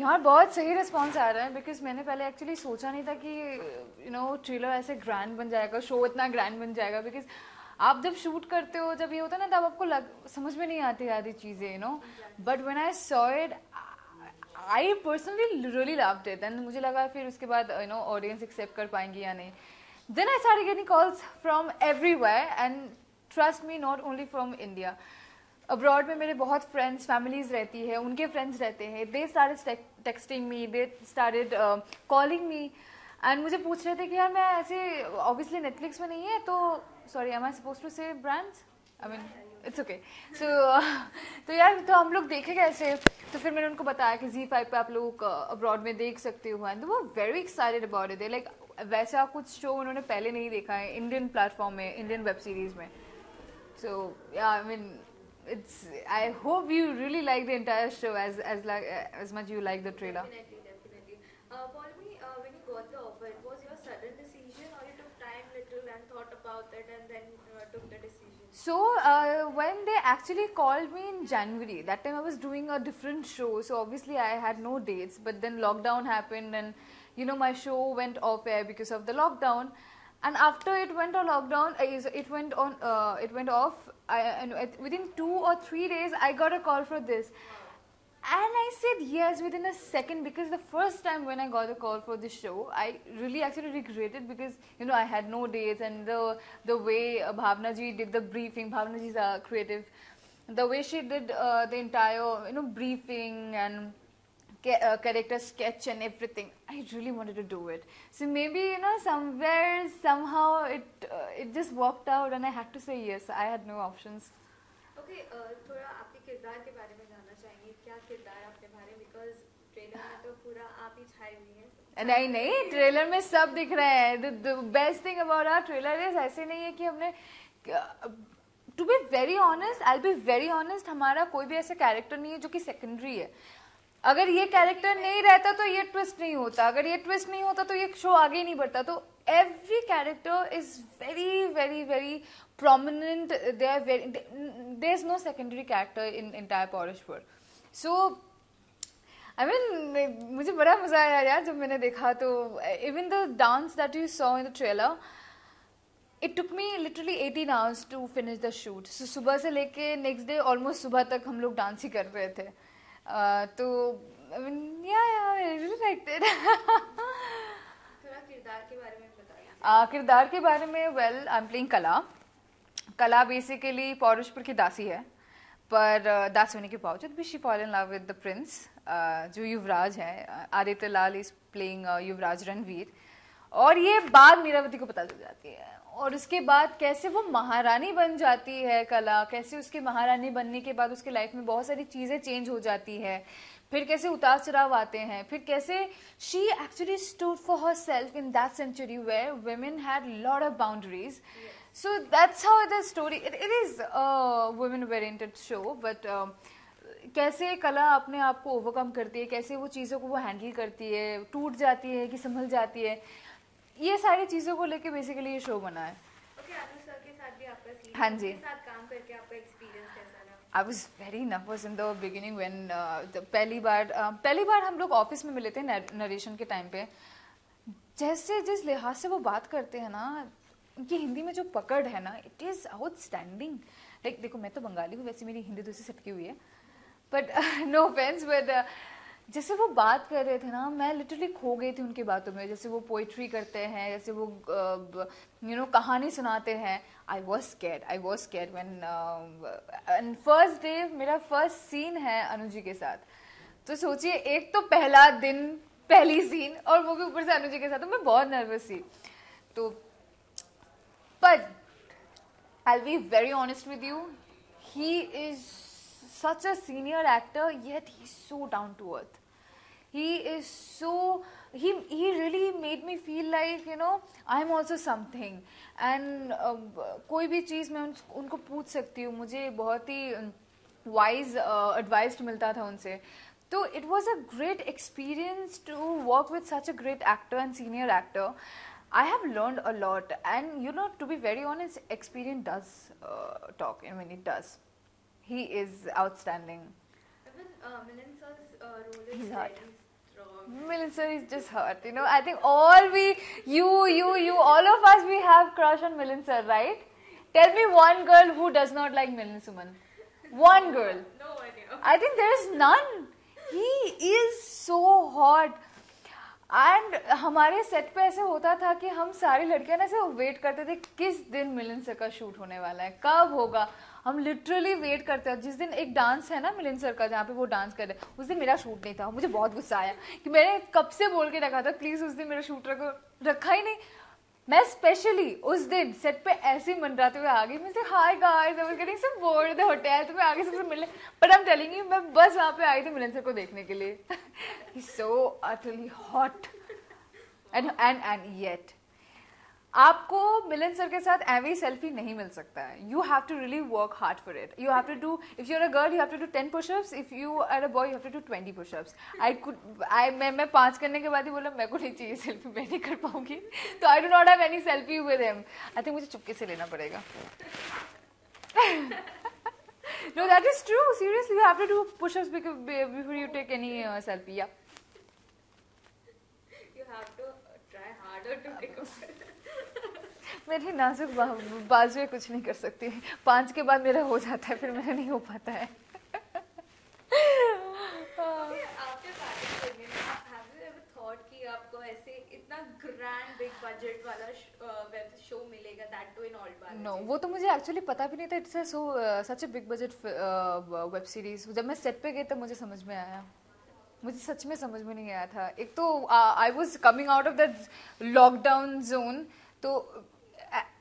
यार बहुत सही रिस्पॉन्स आ रहा है बिकॉज़ मैंने पहले एक्चुअली सोचा नहीं था कि यू नो ट्रेलर ऐसे ग्रैंड बन जाएगा शो इतना ग्रैंड बन जाएगा बिकॉज़ आप जब शूट करते हो, जब ये होता है ना, तब आपको लग, समझ में नहीं आती आधी चीज़ें you know but when I saw it I personally really loved it and मुझे लगा फिर उसके बाद यू नो ऑडियंस एक्सेप्ट कर पाएँगी या नहीं. Then I start getting calls from everywhere and trust me not only from India abroad में मेरे बहुत फ्रेंड्स फैमिलीज़ रहती है, उनके फ्रेंड्स रहते हैं. They started texting me they started calling me and मुझे पूछ रहे थे कि यार, मैं ऐसे ऑब्वियसली नेटफ्लिक्स में नहीं है तो sorry am I suppose to say brands I mean it's okay so तो यार तो हम लोग देखे कैसे? तो फिर मैंने उनको बताया कि जी फाइव पे आप लोग अब्रॉड में देख सकते हो। एंड वो very excited about it like वैसा कुछ शो उन्होंने पहले नहीं देखा है इंडियन प्लेटफॉर्म में इंडियन वेब सीरीज़ में. So I mean it's i hope you really like the entire show as as like as much you like the trailer Definitely, definitely. Uh, follow me, uh, when you got the offer, it was your sudden decision or you took time little and thought about it and then uh, took the decision? So uh, when they actually called me in January, that time I was doing a different show. So obviously I had no dates. But then lockdown happened, and you know my show went off air because of the lockdown. And after it went on lockdown, uh, it went on, uh, it went off. I, and within two or three days, I got a call for this. And I said yes within a second because the first time when I got a call for this show, I really actually regretted because you know I had no dates and the the way uh, Bhavna ji did the briefing. Bhavna ji is a creative. The way she did uh, the entire you know briefing and uh, character sketch and everything, I really wanted to do it. So maybe you know somewhere somehow it uh, it just worked out and I had to say yes. I had no options. Okay, uh, थोड़ा आपके किरदार के बारे में जानना चाहेंगे क्या किरदार आपने भारे बिकॉज़ ट्रेलर में तो पूरा आप ही छाए हुई हैं नहीं नहीं ट्रेलर में सब दिख रहा है the best thing about our trailer is ऐसे नहीं है कि हमने to be very honest I be very honest हमारा कोई भी ऐसा कैरेक्टर नहीं है जो कि सेकेंडरी है अगर ये कैरेक्टर नहीं रहता तो ये ट्विस्ट नहीं होता। अगर ये ट्विस्ट नहीं होता तो ये शो आगे नहीं बढ़ता। तो every character is very very very prominent. They are very there's no secondary character in entire Porishpur so I mean मुझे बड़ा मज़ा आया यार जब मैंने देखा। तो even the dance that you saw in the trailer it took me literally 18 hours to finish the shoot so सुबह से लेके नेक्स्ट डे ऑलमोस्ट सुबह तक हम लोग डांस ही कर रहे थे। तो या या लाइक थोड़ा किरदार के बारे में बताइए किरदार के बारे में वेल आई एम प्लेइंग कला। कला बेसिकली पौरुषपुर की दासी है पर दासी होने के बावजूद भी she fall in love with the prince जो युवराज है। Aditya Lal is playing Yuvraj Ranveer. और ये बाद मीरावती को पता चल जाती है। और उसके बाद कैसे वो महारानी बन जाती है कला? कैसे उसके महारानी बनने के बाद उसके लाइफ में बहुत सारी चीज़ें चेंज हो जाती है? फिर कैसे उतार चढ़ाव आते हैं? फिर कैसे she actually stood for her self in that century where women had lot of boundaries so the story it, it is a women oriented show but um, कैसे कला अपने आप को ओवरकम करती है? कैसे वो चीज़ों को वो हैंडल करती है? टूट जाती है कि संभल जाती है? ये सारी चीज़ों को लेके बेसिकली ये शो बना है। के हाँ जी। I was very nervous in the beginning when पहली बार uh, पहली बार हम लोग ऑफ़िस में मिले थे नरेशन के टाइम पे। जैसे जिस लिहाज से वो बात करते हैं ना उनकी हिंदी में जो पकड़ है ना इट इज़ आउटस्टैंडिंग लाइक देखो मैं तो बंगाली हूँ वैसे मेरी हिंदी दूसरी सटकी हुई है। बट नो ऑफेंस बट जैसे वो बात कर रहे थे ना मैं लिटरली खो गई थी उनकी बातों में। जैसे वो पोइट्री करते हैं जैसे वो यू नो कहानी सुनाते हैं। I was scared I was scared when first day मेरा फ़र्स्ट सीन है अनु जी के साथ। तो सोचिए एक तो पहला दिन पहली सीन और वो भी ऊपर से अनु जी के साथ। तो मैं बहुत नर्वस थी। तो but I'll be very honest with you he is such a senior actor, yet he's so down to earth. He is so he he really made me feel like you know I'm also something. And uh, कोई भी चीज़ मैं उन, उनको पूछ सकती हूँ मुझे बहुत ही वाइज एडवाइस मिलता था उनसे तो it was a great experience to work with such a great actor and senior actor. I have learned a lot, and you know, to be very honest, experience does uh, talk. I mean, it does. He is outstanding. Even uh, sir's role is He's very, hot. strong. Milind sir is just hurt. You know, I think all we, you, you, you, all of us, we have crush on sir, right? Tell me one girl who does not like Milind Suman. One girl. No idea. I think there is none. He is so hot. And हमारे set पे ऐसे होता था कि हम सारी लड़कियाँ ना ऐसे वेट करते थे किस दिन मिलन सर का शूट होने वाला है, कब होगा। हम लिटरली वेट करते हैं जिस दिन एक डांस है ना मिलन सर का, जहाँ पे वो डांस कर रहे हैं, उस दिन मेरा शूट नहीं था। मुझे बहुत गुस्सा आया कि मैंने कब से बोल के रखा था प्लीज़ उस दिन मेरा शूट रखो रखा ही नहीं। मैं स्पेशली उस दिन सेट पे ऐसे ही मंडराते हुए आ गई मैं hi guys I was getting some bored the hotel तो मैं आगे सबसे मिलने but I am telling you मैं बस वहाँ पे आई थी मिलन सर को देखने के लिए। So utterly hot and and and yet आपको मिलन सर के साथ एवी सेल्फी नहीं मिल सकता है। You have to really work hard for it you have to do if you are a girl you have to do ten pushups if you are a boy you have to do twenty pushups I could I मैं मैं पाँच करने के बाद ही बोला मेरे को नहीं चाहिए सेल्फी मैं नहीं कर पाऊँगी. तो I do not have any selfie with him I think मुझे चुपके से लेना पड़ेगा। No that is true. Seriously you have to do push-ups because before you take any uh, selfie yeah. You have to try harder to take a मेरी नाजुक बाजुएँ कुछ नहीं कर सकती। पाँच के बाद मेरा हो जाता है फिर मेरा नहीं हो पाता है? नो। वो तो मुझे एक्चुअली पता भी नहीं था। It's so such a big budget web series जब मैं सेट पे गई तब मुझे समझ में आया। मुझे सच में समझ में नहीं आया था। एक तो I was coming out of the lockdown zone तो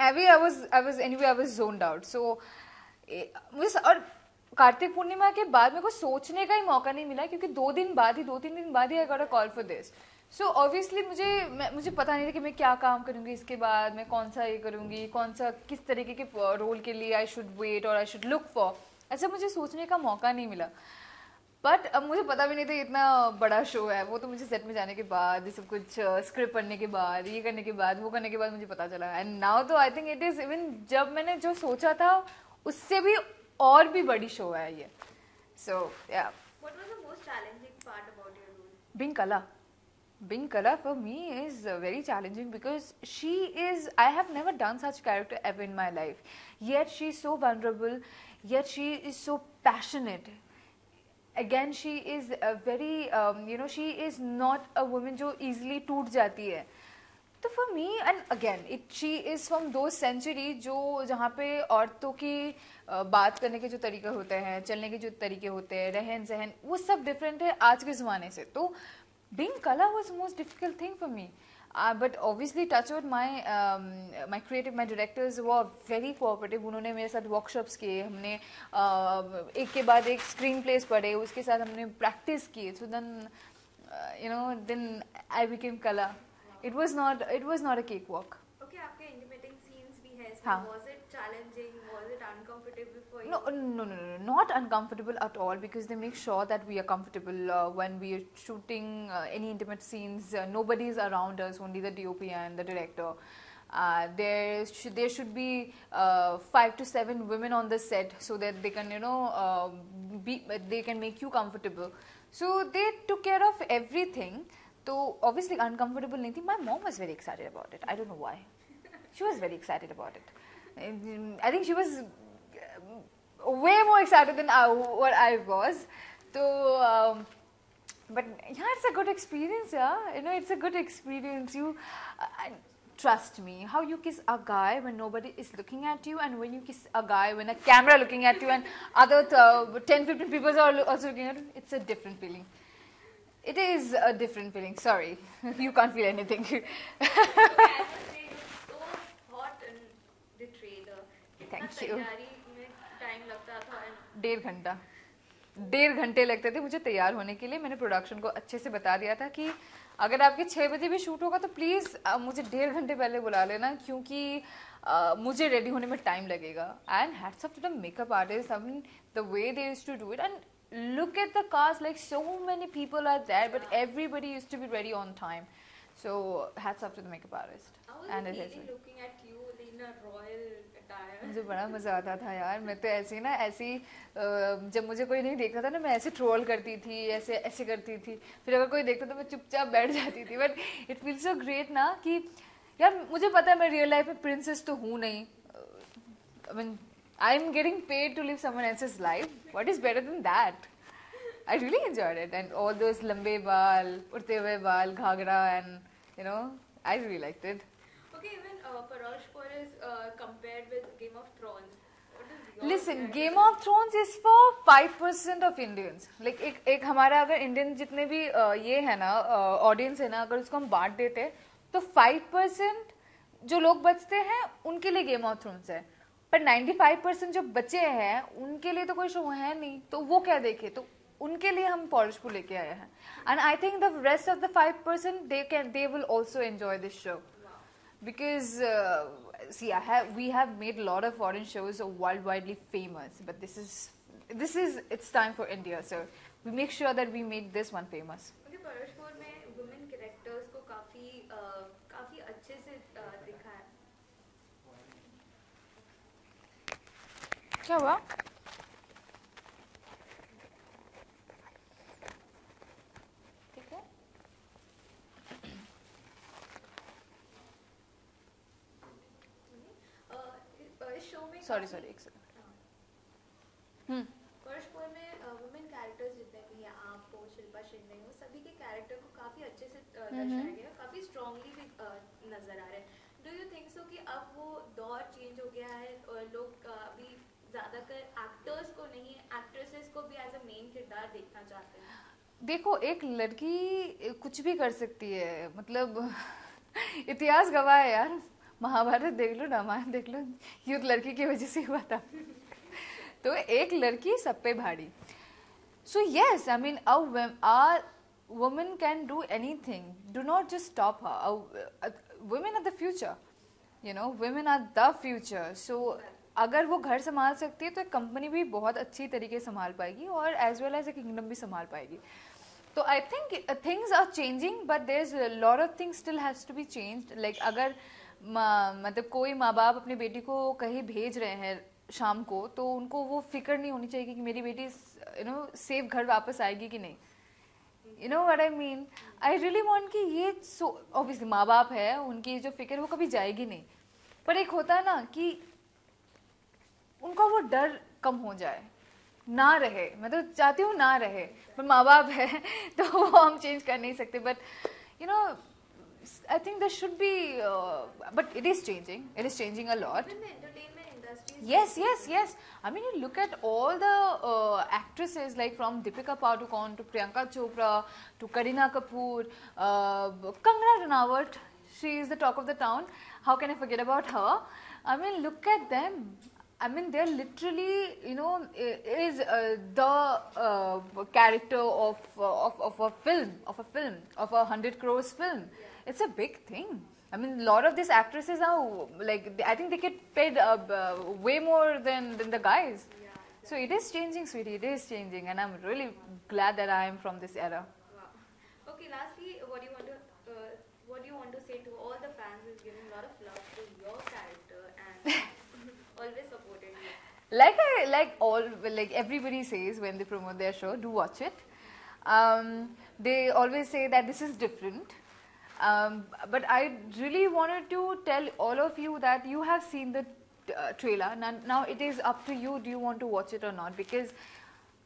एवी I was I was anyway I was zoned out so मुझे और कार्तिक पूर्णिमा के बाद मेरे को सोचने का ही मौका नहीं मिला, क्योंकि दो दिन बाद ही दो तीन दिन बाद ही I got a call for this so obviously मुझे मुझे पता नहीं था कि मैं क्या काम करूँगी इसके बाद, मैं कौन सा ये करूँगी, कौन सा, किस तरीके के रोल के लिए आई शुड वेट और आई शुड लुक फॉर ऐसा मुझे सोचने का मौका नहीं मिला. बट अब मुझे पता भी नहीं था इतना बड़ा शो है। वो तो मुझे सेट में जाने के बाद सब कुछ स्क्रिप्ट पढ़ने के बाद ये करने के बाद वो करने के बाद मुझे पता चला। एंड नाउ तो I think it is even जब मैंने जो सोचा था उससे भी और भी बड़ी शो है ये। सो या being Kala being Kala for me is very challenging because she is I have never done such character ever in my life yet she is so vulnerable yet she is so passionate Yet she is very you know she is not a woman जो easily टूट जाती है। तो for me and again it she is from दो century जो, जहाँ पे औरतों की बात करने के जो तरीके होते हैं, चलने के जो तरीके होते हैं, रहन सहन, वो सब डिफरेंट है आज के ज़माने से। तो being Kala was most difficult thing for me but obviously touch out my my creative my directors वो वेरी कोऑपरेटिव उन्होंने मेरे साथ वर्कशॉप्स किए हमने uh, एक के बाद एक स्क्रीन प्लेस पढ़े उसके साथ हमने प्रैक्टिस की so then you know then I became Kala it was not it was not a cakewalk. Okay, आपके intimating scenes भी है uncomfortable for you? No, no, no, no, not uncomfortable at all because they make sure that we are comfortable uh, when we are shooting uh, any intimate scenes. Uh, nobody is around us, only the DOP and the director. Uh, there should there should be uh, five to seven women on the set so that they can you know uh, be they can make you comfortable. So they took care of everything. So obviously uncomfortable. Nahi. My mom was very excited about it. I don't know why. She was very excited about it i think she was uh, way more excited than I, what i was. So um, but yeah it's a good experience yeah. You know it's a good experience. You uh, trust me how you kiss a guy when nobody is looking at you and when you kiss a guy when a camera looking at you and other uh, 10 15 people are also looking at you it's a different feeling. It is a different feeling. Sorry. You can't feel anything कितना Thank you. तैयारी में time लगता था डेढ़ घंटा। डेढ़ घंटे लगते थे मुझे तैयार होने के लिए। मैंने प्रोडक्शन को अच्छे से बता दिया था कि अगर आपके छः बजे भी शूट होगा तो प्लीज़ मुझे डेढ़ घंटे पहले बुला लेना क्योंकि मुझे रेडी होने में टाइम लगेगा। And hats up to the makeup artist I mean the way they use to do it and look at the cast like so many people are there but everybody use to be ready on time so hats up to the makeup artist I was and really looking at you in a royal. attire आया मुझे बड़ा मज़ा आता था यार। मैं तो ऐसी ना ऐसी जब मुझे कोई नहीं देखता था ना मैं ऐसे ट्रोल करती थी ऐसे ऐसे करती थी। फिर अगर कोई देखता तो मैं चुपचाप बैठ जाती थी। But it feel so great ना कि यार मुझे पता है मैं रियल लाइफ में प्रिंसेस तो हूँ नहीं। I mean I am getting paid to live someone else's life what is better than that I really enjoyed it, and all those lambe baal, urte hue baal, ghagra, and you know, I really liked it. Uh, is uh, compared with Game of Thrones. Opinion? Game of Thrones is for five percent of Indians. Like एक एक हमारा अगर Indian जितने भी uh, ये है ना audience है ना अगर उसको हम बांट देते तो फाइव परसेंट जो लोग बचते हैं उनके लिए गेम ऑफ़ थ्रोन्स है पर 95 परसेंट जो बचे हैं उनके लिए तो कोई शो है नहीं तो वो क्या देखे तो उनके लिए हम पॉलिशपुर लेके आए हैं and I think the rest of the five percent they can they will also enjoy this show because uh, see i have we have made a lot of foreign shows worldwidely famous but this is this is it's time for india so we make sure that we make this one famous क्योंकि परशपुर में women characters को काफी uh, काफी अच्छे से uh, दिखा है क्या हुआ शो में सॉरी सॉरी एक सेकंड हाँ। हम्म। में वुमेन कैरेक्टर्स जितने भी हैं आप हो शिल्पा शिंदे हो सभी के कैरेक्टर को काफ़ी अच्छे से uh, दर्शाया गया काफ़ी स्ट्रांगली भी नज़र आ रहे हैं। डू यू थिंक सो कि अब वो दौर चेंज हो गया है और लोग अभी ज़्यादातर एक्टर्स को नहीं एक्ट्रेसेस को भी एज अ मेन किरदार देखना चाहते हैं? देखो एक लड़की कुछ भी कर सकती है। मतलब इतिहास गवाह है यार। महाभारत देख लो रामायण देख लो युद्ध लड़की की वजह से हुआ था। तो एक लड़की सब पे भारी। So yes I mean are can do anything. Do not just stop her. Uh, uh, women are the future you know women are the future. So अगर वो घर संभाल सकती है तो एक कंपनी भी बहुत अच्छी तरीके से संभाल पाएगी और as well as a kingdom भी संभाल पाएगी। तो I think things are changing but there is lot of things still has to be change like अगर मतलब कोई माँ बाप अपनी बेटी को कहीं भेज रहे हैं शाम को तो उनको वो फ़िक्र नहीं होनी चाहिए कि मेरी बेटी यू नो सेफ़ घर वापस आएगी कि नहीं you know what I mean I really want कि ये सो ऑब्वियसली माँ बाप है उनकी जो फ़िक्र वो कभी जाएगी नहीं पर एक होता है ना कि उनका वो डर कम हो जाए ना रहे। मैं तो चाहती हूँ ना रहे पर माँ बाप है तो वो हम चेंज कर नहीं सकते। But you know I think this should be but it is changing it is changing a lot yes yes yes I mean you look at all the actresses like from Deepika Padukone to Priyanka Chopra to Kareena Kapoor Kangana Ranaut she is the talk of the town how can I forget about her I mean look at them I mean, they're literally, you know, is uh, the uh, character of, uh, of of a film, of a film, of a hundred crores film. It's a big thing. I mean, a lot of these actresses are like, I think they get paid uh, b- way more than, than the guys. Yeah, So it is changing, sweetie. It is changing, and I'm really glad that I am from this era. Wow. Okay, lastly, what do you want to uh, what do you want to say to all the fans who's giving a lot of love to your character and always supported you? Like I, like all, like everybody says when they promote their show, do watch it. Um, they always say that this is different. Um, but I really wanted to tell all of you that you have seen the uh, trailer. Now, now it is up to you. Do you want to watch it or not? Because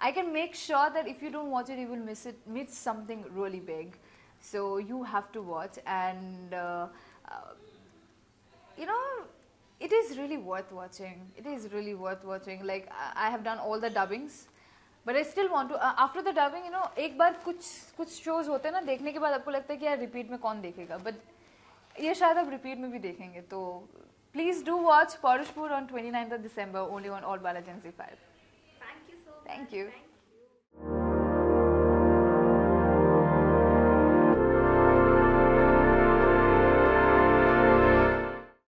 I can make sure that if you don't watch it, you will miss it, miss something really big. So you have to watch, and uh, uh, you know, it is really worth watching. It is really worth watching. Like I I have done all the dubbings, but I still want to. Uh, after the dubbing, you know, एक बार कुछ कुछ shows होते हैं ना देखने के बाद आपको लगता है कि यार repeat में कौन देखेगा, but ये शायद आप repeat में भी देखेंगे तो please do watch Parishpur on 29th of December only on All Balajan Z5. Thank you so much. Thank you. Thank